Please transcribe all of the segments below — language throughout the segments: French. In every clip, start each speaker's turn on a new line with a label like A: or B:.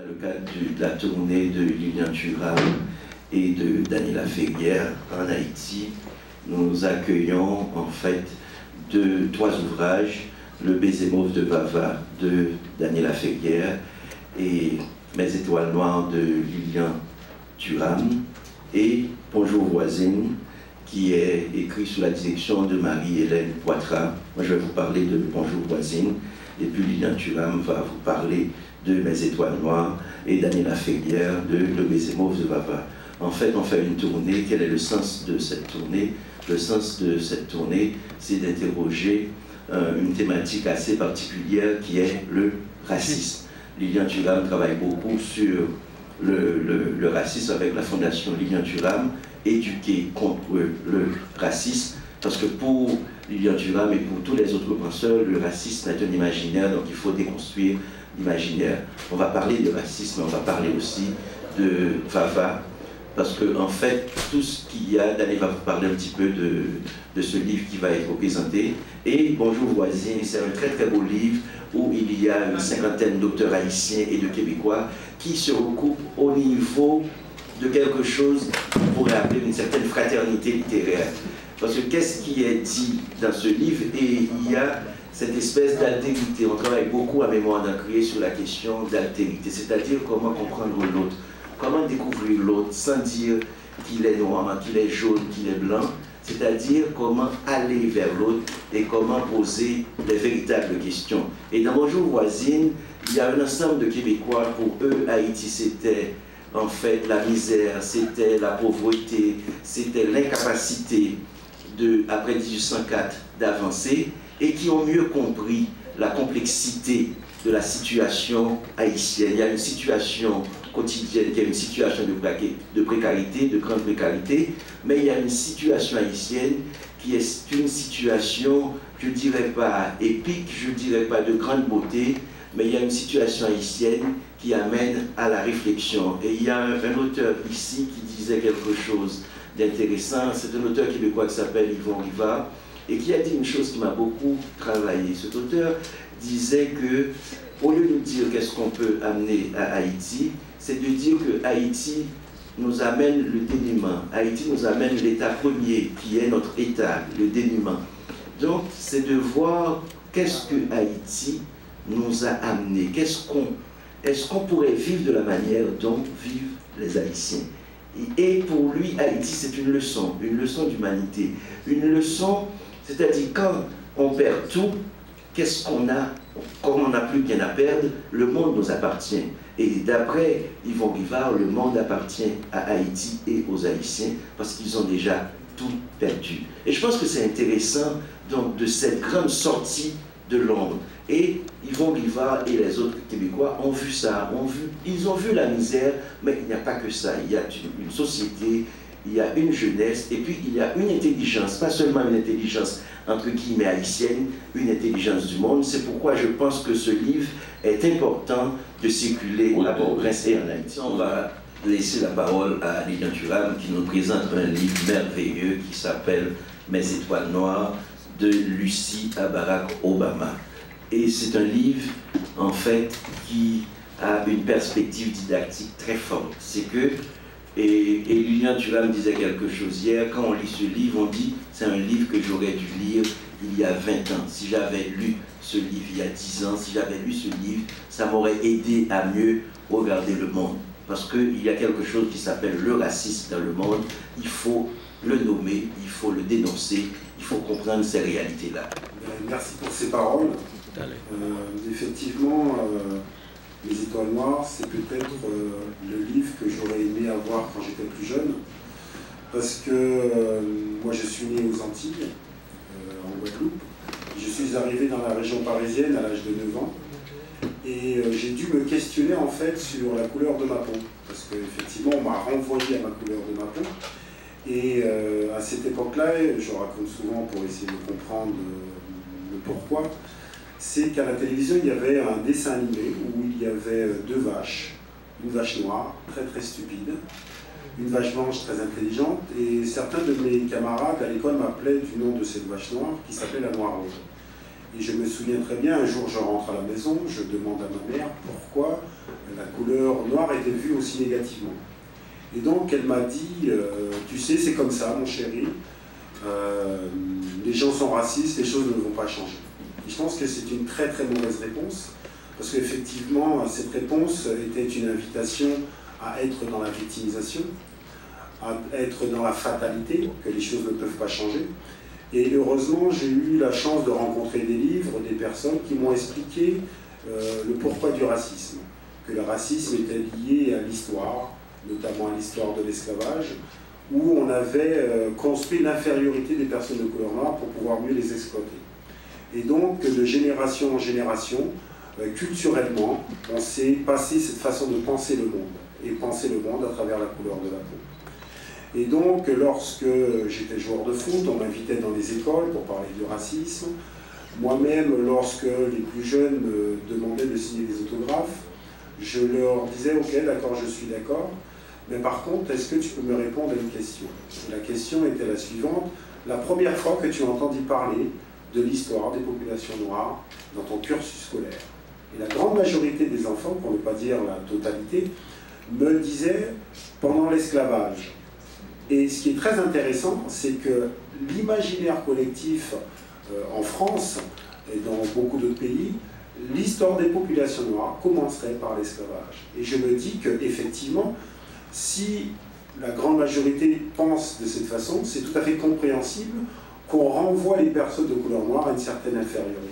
A: Dans le cadre de la tournée de Lilian Thuram et de Daniela Ferrière en Haïti, nous accueillons en fait deux, trois ouvrages, Le baiser mauve de Vava de Daniela Ferrière et Mes étoiles noires de Lilian Thuram et Bonjour voisine qui est écrit sous la direction de Marie-Hélène Poitras. Moi je vais vous parler de Bonjour voisine et puis Lilian Thuram va vous parler de Mes étoiles noires et Daniela Ferrière de Le baiser mauve de Vava. En fait, on fait une tournée. Quel est le sens de cette tournée? Le sens de cette tournée, c'est d'interroger euh, une thématique assez particulière qui est le racisme. Lilian Thuram travaille beaucoup sur le, racisme avec la fondation Lilian Thuram, éduquer contre le racisme, parce que pour Lilian Thuram et pour tous les autres penseurs, le racisme est un imaginaire, donc il faut déconstruire l'imaginaire. On va parler de racisme, on va parler aussi de Vava, parce que en fait, tout ce qu'il y a, Daniel va vous parler un petit peu de, de ce livre qui va être présenté. Et Bonjour voisine, c'est un très très beau livre où il y a une cinquantaine d'auteurs haïtiens et de Québécois qui se recoupent au niveau de quelque chose qu'on pourrait appeler une certaine fraternité littéraire. Parce que qu'est-ce qui est dit dans ce livre? Et il y a cette espèce d'altérité. On travaille beaucoup à mémoire d'en sur la question d'altérité, c'est-à-dire comment comprendre l'autre Comment découvrir l'autre sans dire qu'il est noir, qu'il est jaune, qu'il est blanc c'est-à-dire comment aller vers l'autre et comment poser les véritables questions. Et dans Bonjour voisine, il y a un ensemble de Québécois, pour eux, Haïti, c'était en fait la misère, c'était la pauvreté, c'était l'incapacité après 1804 d'avancer et qui ont mieux compris la complexité de la situation haïtienne. Il y a une situation quotidienne qui est une situation de précarité, de grande précarité, mais il y a une situation haïtienne qui est une situation, je ne dirais pas épique, je ne dirais pas de grande beauté, mais il y a une situation haïtienne qui amène à la réflexion. Et il y a un, auteur ici qui disait quelque chose d'intéressant, c'est un auteur québécois qui s'appelle Yvon Rivard, et qui a dit une chose qui m'a beaucoup travaillé. Cet auteur disait que, au lieu de dire qu'est-ce qu'on peut amener à Haïti, c'est de dire que Haïti nous amène le dénuement. Haïti nous amène l'état premier, qui est notre état, le dénuement. Donc, c'est de voir qu'est-ce que Haïti nous a amené. Qu'est-ce qu'on, est-ce qu'on pourrait vivre de la manière dont vivent les Haïtiens? Et pour lui, Haïti, c'est une leçon, une leçon d'humanité. Une leçon, c'est-à-dire quand on perd tout, qu'est-ce qu'on a? Comme on n'a plus rien à perdre, le monde nous appartient. Et d'après Yvon Rivard, le monde appartient à Haïti et aux Haïtiens parce qu'ils ont déjà tout perdu. Et je pense que c'est intéressant donc, de cette grande sortie de l'ombre. Et Yvon Rivard et les autres Québécois ont vu ça, ont vu, ils ont vu la misère, mais il n'y a pas que ça. Il y a une société, il y a une jeunesse, et puis il y a une intelligence, pas seulement une intelligence entre guillemets haïtienne, une intelligence du monde. C'est pourquoi je pense que ce livre est important de circuler à Port-au-Prince et en Haïti. On va laisser la parole à Lilian Thuram qui nous présente un livre merveilleux qui s'appelle Mes étoiles noires de Lucie à Barack Obama. Et c'est un livre, en fait, qui a une perspective didactique très forte. C'est que et, et Lilian Thuram disait quelque chose hier, quand on lit ce livre, on dit c'est un livre que j'aurais dû lire il y a 20 ans. Si j'avais lu ce livre il y a 10 ans, si j'avais lu ce livre, ça m'aurait aidé à mieux regarder le monde. Parce qu'il y a quelque chose qui s'appelle le racisme dans le monde, il faut le nommer, il faut le dénoncer, il faut comprendre ces réalités-là.
B: Merci pour ces paroles. Euh, effectivement, euh, les étoiles noires, c'est peut-être euh, le livre que j'aurais aimé avoir quand j'étais plus jeune. Parce que euh, moi, je suis né aux Antilles, euh, en Guadeloupe. Je suis arrivé dans la région parisienne à l'âge de 9 ans. Et j'ai dû me questionner en fait sur la couleur de ma peau. Parce qu'effectivement, on m'a renvoyé à ma couleur de ma peau. Et à cette époque-là, je raconte souvent pour essayer de comprendre le pourquoi, c'est qu'à la télévision, il y avait un dessin animé où il y avait euh, deux vaches, une vache noire, très très stupide, une vache blanche très intelligente, et certains de mes camarades à l'école m'appelaient du nom de cette vache noire qui s'appelait la noire rouge. Et je me souviens très bien, un jour je rentre à la maison, je demande à ma mère pourquoi la couleur noire était vue aussi négativement. Et donc elle m'a dit, euh, tu sais, c'est comme ça, mon chéri, euh, les gens sont racistes, les choses ne vont pas changer. Je pense que c'est une très très mauvaise réponse, parce qu'effectivement, cette réponse était une invitation à être dans la victimisation, à être dans la fatalité, que les choses ne peuvent pas changer. Et heureusement, j'ai eu la chance de rencontrer des livres, des personnes qui m'ont expliqué euh, le pourquoi du racisme. Que le racisme était lié à l'histoire, notamment à l'histoire de l'esclavage, où on avait euh, construit l'infériorité des personnes de couleur noire pour pouvoir mieux les exploiter. Et donc, de génération en génération, euh, culturellement, on s'est passé cette façon de penser le monde, et penser le monde à travers la couleur de la peau. Et donc, lorsque j'étais joueur de foot, on m'invitait dans les écoles pour parler du racisme. Moi-même, lorsque les plus jeunes me demandaient de signer des autographes, je leur disais, ok, d'accord, je suis d'accord, mais par contre, est-ce que tu peux me répondre à une question? La question était la suivante. La première fois que tu as entendu parler de l'histoire des populations noires dans ton cursus scolaire. Et la grande majorité des enfants, pour ne pas dire la totalité, me disaient pendant l'esclavage. Et ce qui est très intéressant, c'est que l'imaginaire collectif euh, en France et dans beaucoup d'autres pays, l'histoire des populations noires commencerait par l'esclavage. Et je me dis qu'effectivement, si la grande majorité pense de cette façon, c'est tout à fait compréhensible qu'on renvoie les personnes de couleur noire à une certaine infériorité.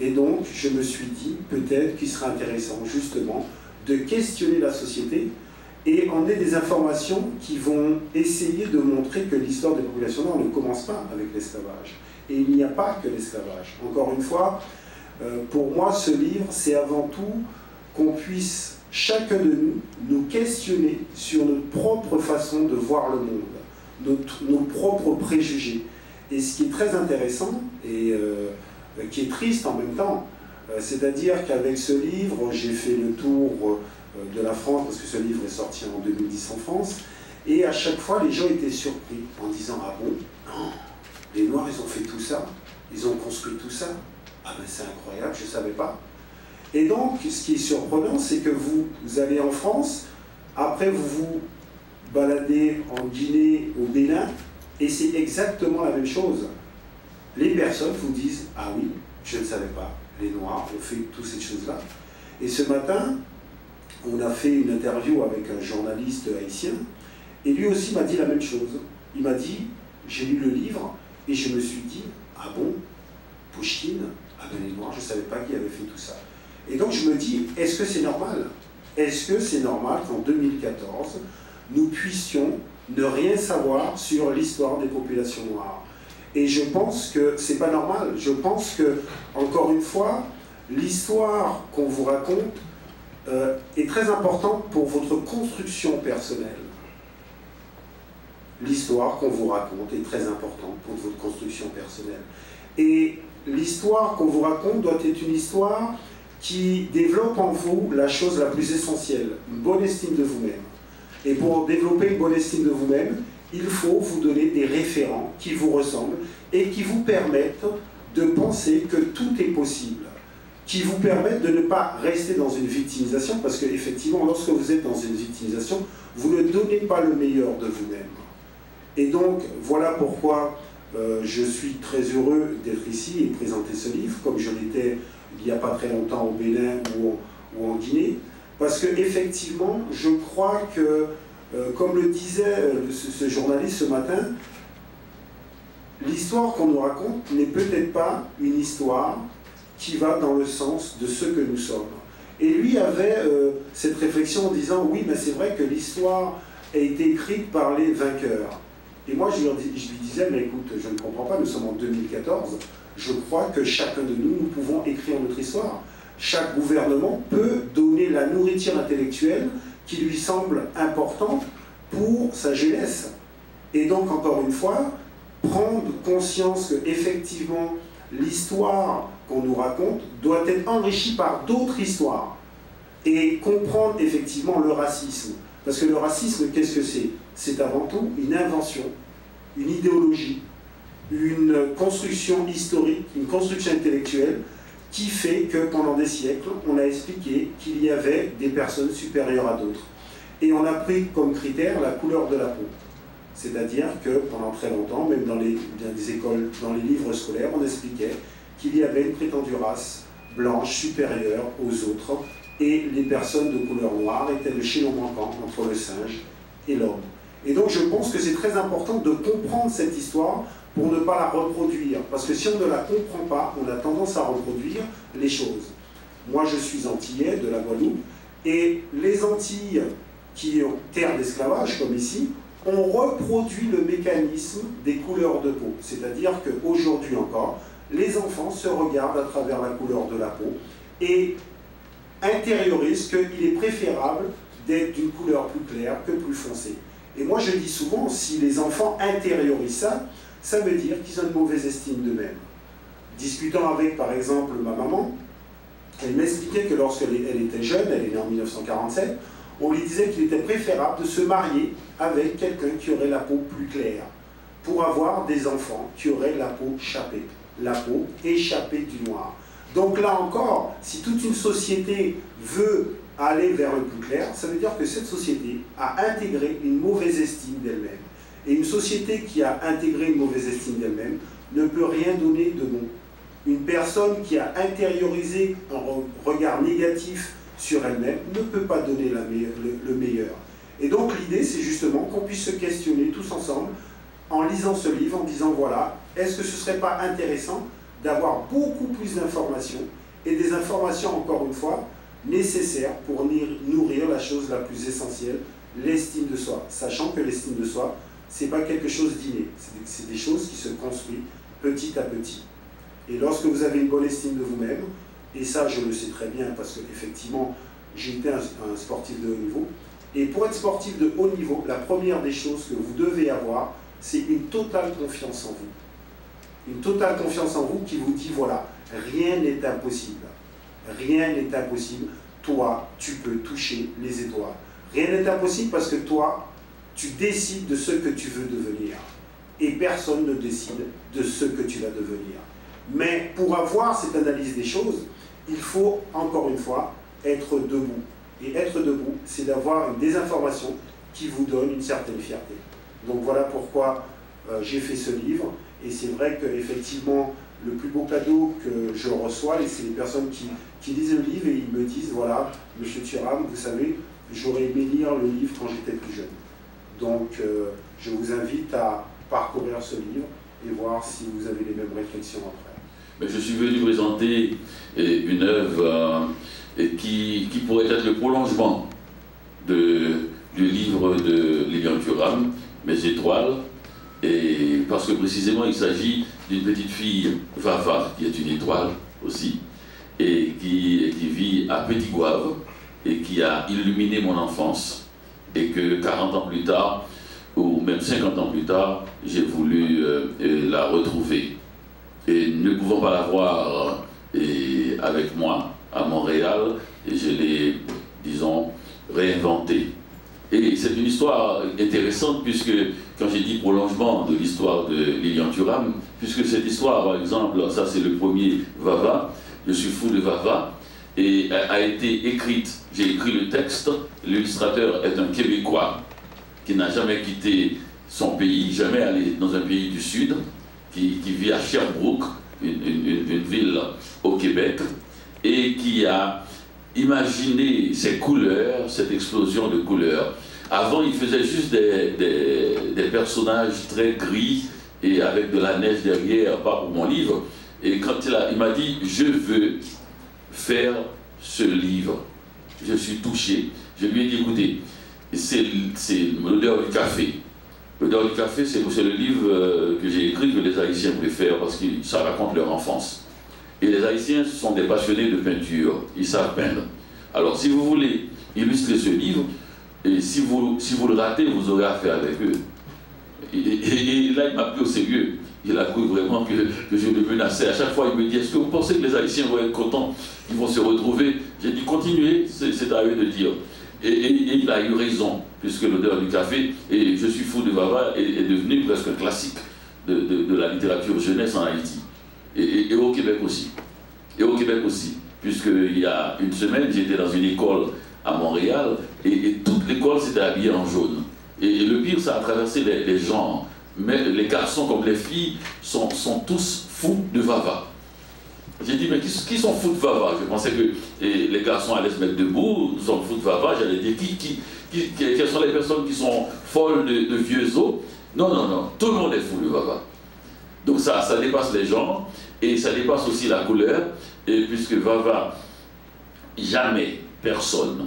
B: Et donc, je me suis dit, peut-être qu'il serait intéressant justement de questionner la société et emmener des informations qui vont essayer de montrer que l'histoire des populations noires ne commence pas avec l'esclavage. Et il n'y a pas que l'esclavage. Encore une fois, euh, pour moi, ce livre, c'est avant tout qu'on puisse, chacun de nous, nous questionner sur notre propre façon de voir le monde, nos propres préjugés. Et ce qui est très intéressant, et euh, qui est triste en même temps, euh, c'est-à-dire qu'avec ce livre, j'ai fait le tour de la France, parce que ce livre est sorti en 2010 en France, et à chaque fois, les gens étaient surpris en disant Ah bon? Non, les Noirs, ils ont fait tout ça, ils ont construit tout ça. Ah ben c'est incroyable, je ne savais pas. Et donc, ce qui est surprenant, c'est que vous, allez en France, après vous vous baladez en Guinée, au Bénin, et c'est exactement la même chose. Les personnes vous disent Ah oui, je ne savais pas, les Noirs ont fait toutes ces choses-là. Et ce matin, on a fait une interview avec un journaliste haïtien, et lui aussi m'a dit la même chose. Il m'a dit J'ai lu le livre, et je me suis dit Ah bon, Pouchkine ah ben les Noirs, je ne savais pas qui avait fait tout ça. Et donc je me dis, est-ce que c'est normal? Est-ce que c'est normal qu'en 2014, nous puissions ne rien savoir sur l'histoire des populations noires Et je pense que c'est pas normal. Je pense que, encore une fois, l'histoire qu'on vous raconte euh, est très importante pour votre construction personnelle. L'histoire qu'on vous raconte est très importante pour votre construction personnelle. Et l'histoire qu'on vous raconte doit être une histoire qui développe en vous la chose la plus essentielle, une bonne estime de vous-même. Et pour développer une bonne estime de vous-même, il faut vous donner des référents qui vous ressemblent et qui vous permettent de penser que tout est possible, qui vous permettent de ne pas rester dans une victimisation, parce qu'effectivement, lorsque vous êtes dans une victimisation, vous ne donnez pas le meilleur de vous-même. Et donc, voilà pourquoi euh, je suis très heureux d'être ici et de présenter ce livre, comme je l'étais il n'y a pas très longtemps au Bénin ou, en Guinée, parce que effectivement, je crois que, euh, comme le disait euh, ce, journaliste ce matin, l'histoire qu'on nous raconte n'est peut-être pas une histoire qui va dans le sens de ce que nous sommes. Et lui avait cette réflexion en disant, oui, mais c'est vrai que l'histoire a été écrite par les vainqueurs. Et moi, je, lui disais, mais écoute, je ne comprends pas, nous sommes en 2014, je crois que chacun de nous, nous pouvons écrire notre histoire. Chaque gouvernement peut donner la nourriture intellectuelle qui lui semble importante pour sa jeunesse. Et donc, encore une fois, prendre conscience que effectivement l'histoire qu'on nous raconte doit être enrichie par d'autres histoires et comprendre effectivement le racisme. Parce que le racisme, qu'est-ce que c'est? C'est avant tout une invention, une idéologie, une construction historique, une construction intellectuelle qui fait que pendant des siècles, on a expliqué qu'il y avait des personnes supérieures à d'autres. Et on a pris comme critère la couleur de la peau. C'est-à-dire que pendant très longtemps, même dans les, écoles, dans les livres scolaires, on expliquait qu'il y avait une prétendue race blanche supérieure aux autres, et les personnes de couleur noire étaient le chaînon manquant entre le singe et l'homme. Et donc je pense que c'est très important de comprendre cette histoire pour ne pas la reproduire. Parce que si on ne la comprend pas, on a tendance à reproduire les choses. Moi, je suis antillais de la Guadeloupe, et les Antilles, qui ont terre d'esclavage, comme ici, ont reproduit le mécanisme des couleurs de peau. C'est-à-dire qu'aujourd'hui encore, les enfants se regardent à travers la couleur de la peau et intériorisent qu'il est préférable d'être d'une couleur plus claire que plus foncée. Et moi je dis souvent, si les enfants intériorisent ça, ça veut dire qu'ils ont une mauvaise estime d'eux-mêmes. Discutant avec, par exemple, ma maman, elle m'expliquait que lorsqu'elle était jeune, elle est née en 1947, on lui disait qu'il était préférable de se marier avec quelqu'un qui aurait la peau plus claire, pour avoir des enfants qui auraient la peau chapée, la peau échappée du noir. Donc là encore, si toute une société veut aller vers le plus clair, ça veut dire que cette société a intégré une mauvaise estime d'elle-même. Et une société qui a intégré une mauvaise estime d'elle-même ne peut rien donner de bon. Une personne qui a intériorisé un regard négatif sur elle-même ne peut pas donner le, meilleur. Et donc l'idée, c'est justement qu'on puisse se questionner tous ensemble en lisant ce livre, en disant voilà, est-ce que ce ne serait pas intéressant d'avoir beaucoup plus d'informations et des informations, encore une fois, nécessaires pour nourrir la chose la plus essentielle, l'estime de soi, sachant que l'estime de soi, ce n'est pas quelque chose d'inné, c'est des choses qui se construisent petit à petit. Et lorsque vous avez une bonne estime de vous-même, et ça je le sais très bien parce qu'effectivement j'ai été un, un, sportif de haut niveau, et pour être sportif de haut niveau, la première des choses que vous devez avoir, c'est une totale confiance en vous. Une totale confiance en vous qui vous dit, voilà, rien n'est impossible. Rien n'est impossible. Toi, tu peux toucher les étoiles. Rien n'est impossible parce que toi, tu décides de ce que tu veux devenir. Et personne ne décide de ce que tu vas devenir. Mais pour avoir cette analyse des choses, il faut, encore une fois, être debout. Et être debout, c'est d'avoir des informations qui vous donnent une certaine fierté. Donc voilà pourquoi euh, j'ai fait ce livre. Et c'est vrai qu'effectivement, le plus beau cadeau que je reçois, c'est les personnes qui, lisent le livre et ils me disent, voilà, Monsieur Thuram, vous savez, j'aurais aimé lire le livre quand j'étais plus jeune. Donc euh, je vous invite à parcourir ce livre et voir si vous avez les mêmes réflexions après.
C: Je suis venu présenter euh, une œuvre qui, qui, pourrait être le prolongement du livre de Lilian Thuram, Mes étoiles, et parce que précisément il s'agit d'une petite fille, Vava, qui est une étoile aussi, et qui, qui vit à Petit Gouave, et qui a illuminé mon enfance, et que 40 ans plus tard, ou même 50 ans plus tard, j'ai voulu euh, euh, la retrouver. Et ne pouvant pas la voir et avec moi à Montréal, je l'ai, disons, réinventée. Et c'est une histoire intéressante puisque, quand j'ai dit prolongement de l'histoire de Lilian Thuram, puisque cette histoire, par exemple, ça c'est le premier Vava, je suis fou de Vava, et a été écrite, j'ai écrit le texte, l'illustrateur est un Québécois qui n'a jamais quitté son pays, jamais allé dans un pays du Sud, qui, vit à Sherbrooke, une, ville au Québec, et qui a imaginé ces couleurs, cette explosion de couleurs. Avant, il faisait juste des, des personnages très gris et avec de la neige derrière, pas pour mon livre. Et quand il m'a dit, je veux faire ce livre. Je suis touché. Je lui ai dit, écoutez, c'est l'odeur du café. L'odeur du café, c'est le livre euh, que j'ai écrit que les Haïtiens préfèrent parce que ça raconte leur enfance. Et les Haïtiens sont des passionnés de peinture. Ils savent peindre. Alors, si vous voulez illustrer ce livre, et si vous, si vous le ratez, vous aurez affaire avec eux. Et, là, il m'a pris au sérieux. Il a cru vraiment que, que je le menaçais. À chaque fois, il me dit Est-ce que vous pensez que les Haïtiens vont être contents Ils vont se retrouver? J'ai dit Continuez, c'est à eux de dire. Et, il a eu raison, puisque l'odeur du café, et je suis fou de Vava, est, devenu presque un classique de, la littérature jeunesse en Haïti, et, au Québec aussi. Et au Québec aussi, puisqu'il y a une semaine, j'étais dans une école à Montréal et, toute l'école s'était habillée en jaune. Et, le pire, ça a traversé les, les genres. Mais les garçons comme les filles sont, sont tous fous de Vava. J'ai dit, mais qui, sont fous de Vava? Je pensais que les garçons allaient se mettre debout, sont fous de Vava. J'allais dire, qui, qui, quelles sont les personnes qui sont folles de, vieux os? Non, non, non, tout le monde est fou de Vava. Donc ça, ça dépasse les gens et ça dépasse aussi la couleur. Et puisque Vava, jamais personne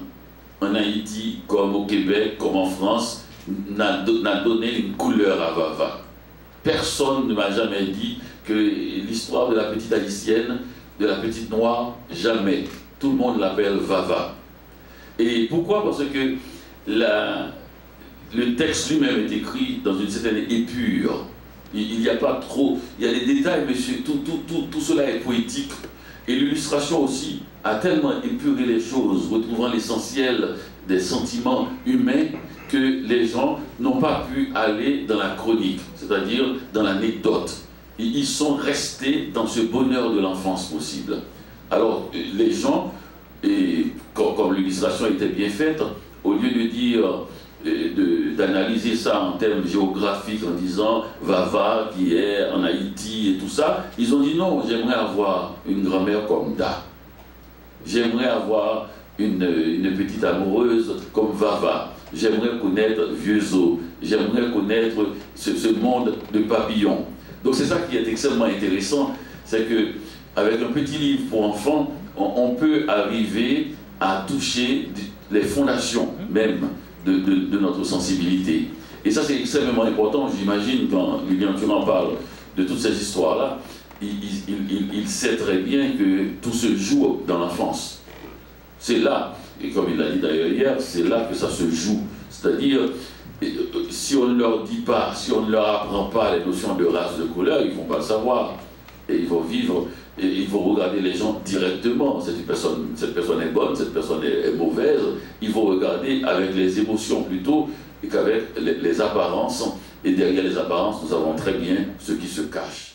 C: en Haïti, comme au Québec, comme en France, n'a donné une couleur à Vava. Personne ne m'a jamais dit que l'histoire de la petite haïtienne, de la petite noire, jamais. Tout le monde l'appelle Vava. Et pourquoi? Parce que le texte lui-même est écrit dans une certaine épure. Il n'y a pas trop, il y a des détails, mais tout, cela est poétique. Et l'illustration aussi a tellement épuré les choses, retrouvant l'essentiel des sentiments humains, que les gens n'ont pas pu aller dans la chronique, c'est-à-dire dans l'anecdote. Ils sont restés dans ce bonheur de l'enfance possible. Alors, les gens, et comme, l'illustration était bien faite, au lieu de dire d'analyser ça en termes géographiques en disant Vava qui est en Haïti et tout ça, ils ont dit non, j'aimerais avoir une grand-mère comme Da. J'aimerais avoir une, petite amoureuse comme Vava. J'aimerais connaître Vieux-Zo. J'aimerais connaître ce, monde de papillons. Donc c'est ça qui est extrêmement intéressant, c'est que avec un petit livre pour enfants, on, peut arriver à toucher les fondations même de, notre sensibilité. Et ça c'est extrêmement important, j'imagine, quand Lilian en parle de toutes ces histoires-là, il, sait très bien que tout se joue dans l'enfance. C'est là, et comme il l'a dit d'ailleurs hier, c'est là que ça se joue. C'est-à-dire, euh, si on ne leur dit pas, si on ne leur apprend pas les notions de race, de couleur, ils ne vont pas le savoir. Et ils vont vivre, et ils vont regarder les gens directement. Cette personne, cette personne est bonne, cette personne est, mauvaise. Ils vont regarder avec les émotions plutôt qu'avec les apparences. Et derrière les apparences, nous savons très bien ce qui se cache.